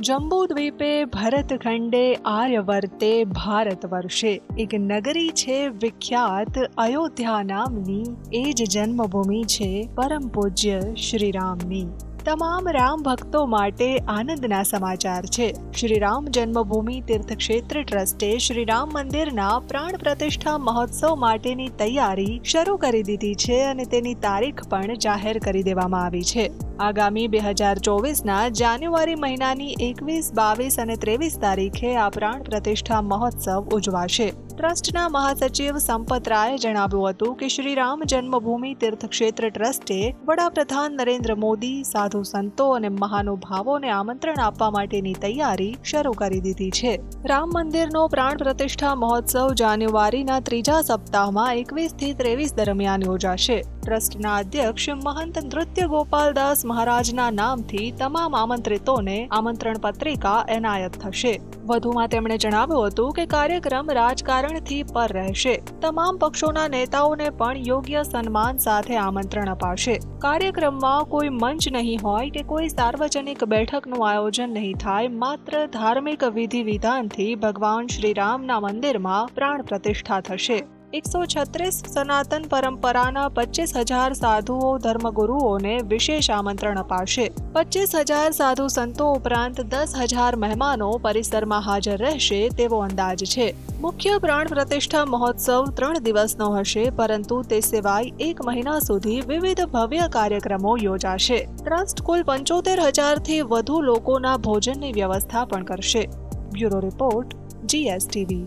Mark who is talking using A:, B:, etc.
A: જંબુદ્વીપે ભરતખંડે આર્યવર્તે ભારત વર્ષે એક નગરી છે વિખ્યાત, અયોધ્યા નામની. એ જ જન્મભૂમિ છે પરમ પૂજ્ય શ્રીરામની. તમામ રામ ભક્તો માટે આનંદના સમાચાર છે. શ્રી રામ જન્મભૂમિ તીર્થક્ષેત્ર ટ્રસ્ટે શ્રી રામ મંદિરના પ્રાણ પ્રતિષ્ઠા મહોત્સવ માટેની તૈયારી શરૂ કરી દીધી છે અને તેની તારીખ પણ જાહેર કરી દેવામાં આવી છે. આગામી બે હજાર ચોવીસના જાન્યુઆરી મહિનાની એકવીસ, બાવીસ અને ત્રેવીસ તારીખે આ પ્રાણ પ્રતિષ્ઠા મહોત્સવ ઉજવાશે. ટ્રસ્ટના મહાસચિવ સંપત રાયે જણાવ્યું હતું કે શ્રી રામ જન્મભૂમિ તીર્થક્ષેત્ર ટ્રસ્ટે વડાપ્રધાન નરેન્દ્ર મોદી, સાધુ સંતો અને મહાનુભાવોને આમંત્રણ આપવા માટેની તૈયારી શરૂ કરી દીધી છે. રામ મંદિરનો પ્રાણ પ્રતિષ્ઠા મહોત્સવ જાન્યુઆરીના ત્રીજા સપ્તાહમાં એકવીસથી ત્રેવીસ દરમિયાન યોજાશે. ટ્રસ્ટના અધ્યક્ષ મહંત નૃત્ય ગોપાલદાસ મહારાજના નામથી તમામ આમંત્રિતોને આમંત્રણ પત્રિકા એનાયત થશે. વધુમાં તેમણે જણાવ્યું હતું કે કાર્યક્રમ રાજકારણથી પર રહેશે. તમામ પક્ષોના નેતાઓને પણ યોગ્ય સન્માન સાથે આમંત્રણ અપાશે. કાર્યક્રમમાં કોઈ મંચ નહીં હોય કે કોઈ સાર્વજનિક બેઠકનું આયોજન નહીં થાય, માત્ર ધાર્મિક વિધિ વિધાનથી ભગવાન શ્રીરામના મંદિરમાં પ્રાણ પ્રતિષ્ઠા થશે. એકસો છત્રીસ સનાતન પરંપરાના પચીસ હજાર સાધુઓ ધર્મગુરુઓને વિશેષ આમંત્રણ અપાશે. પચીસ હજાર સાધુ સંતો ઉપરાંત દસ હજાર મહેમાનો પરિસરમાં હાજર રહેશે તેવો અંદાજ છે. મુખ્ય પ્રાણ પ્રતિષ્ઠા મહોત્સવ ત્રણ દિવસનો હશે, પરંતુ તે સિવાય એક મહિના સુધી વિવિધ ભવ્ય કાર્યક્રમો યોજાશે. ટ્રસ્ટ કુલ પંચોતેર હજારથી વધુ લોકોના ભોજનની વ્યવસ્થા પણ કરશે. Bureau report, GSTV.